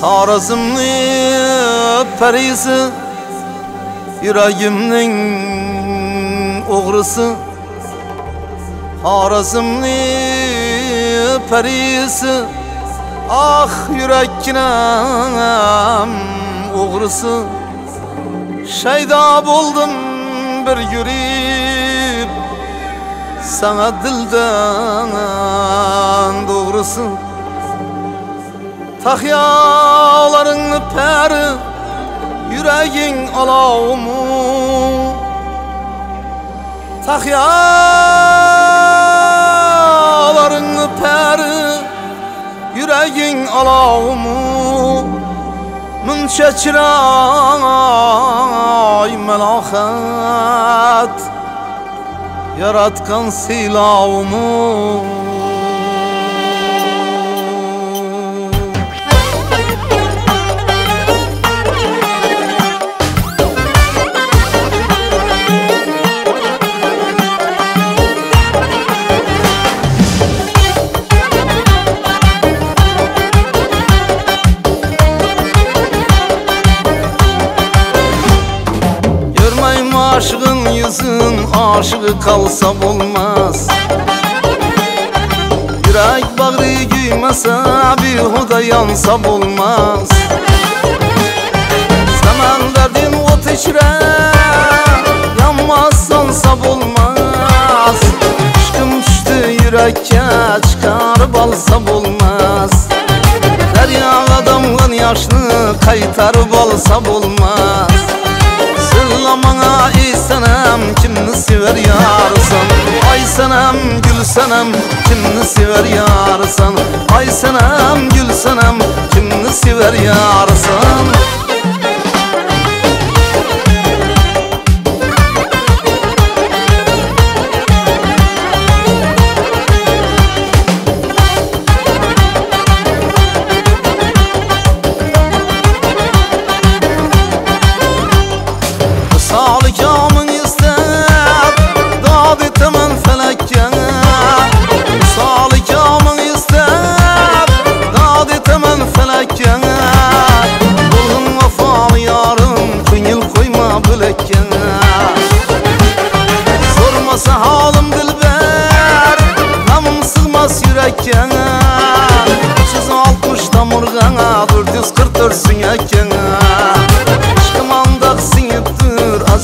Harazımlı perisi Yüreğimnin uğrısı. Harazımlı perisi Ah yürekkinem uğrısı. Şeyda buldum bir yürüyüp Sana dilden doğrusu Tahyalarını peri Yüreğin alavmu Tahyalarını peri Yüreğin alavmu Min çeçiray melahat Yaratkan silavmu yüzün aşığı kalsam olmaz. Yürek bağrı güymese bir huda yansam olmaz. Zaman derdin ot içre yanmazsan sab olmaz. Aşkım düştü yürekke çıkarıp alsam olmaz. Derya damgan yaşını kaytarıp alsam olmaz. Sırlamana istenem kimni sever yarsan Ay senem gül senem kimni sever yarsan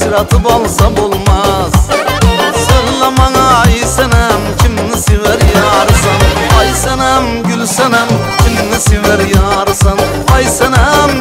siniptir Azratıp alsam olmaz. Sırlamana ay senem Kimni sever yarsan Ay senem gül senem Kimni sever yarsan Ay senem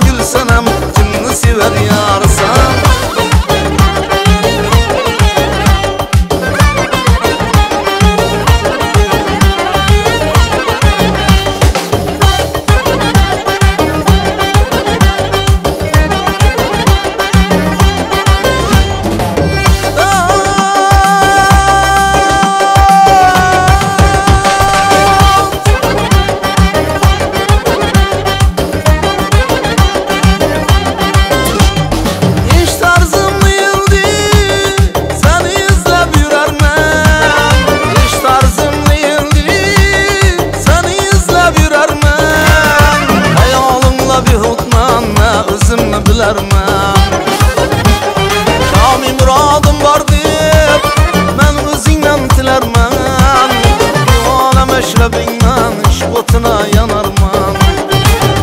iş botuna yanarmam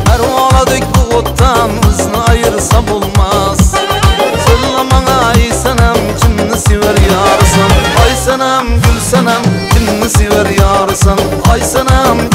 Her oladık bu ottan Hızını ayırsam olmaz Söylemana ay senem Kimni sever yarsan. Ay senem gül senem Kimni sever yarsan. Ay senem